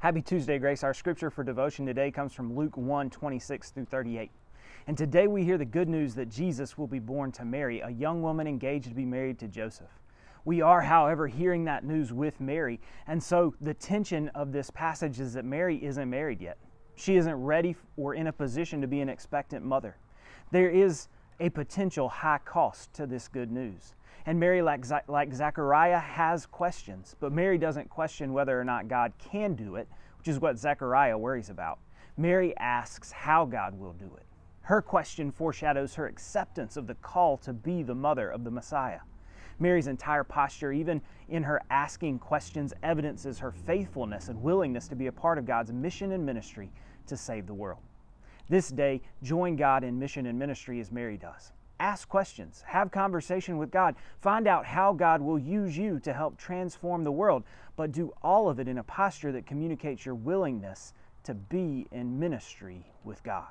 Happy Tuesday, Grace. Our scripture for devotion today comes from Luke 1 26 through 38. And today we hear the good news that Jesus will be born to Mary, a young woman engaged to be married to Joseph. We are, however, hearing that news with Mary, and so the tension of this passage is that Mary isn't married yet. She isn't ready or in a position to be an expectant mother. There is a potential high cost to this good news. And Mary, like, like Zechariah, has questions, but Mary doesn't question whether or not God can do it, which is what Zechariah worries about. Mary asks how God will do it. Her question foreshadows her acceptance of the call to be the mother of the Messiah. Mary's entire posture, even in her asking questions, evidences her faithfulness and willingness to be a part of God's mission and ministry to save the world. This day, join God in mission and ministry as Mary does. Ask questions, have conversation with God, find out how God will use you to help transform the world, but do all of it in a posture that communicates your willingness to be in ministry with God.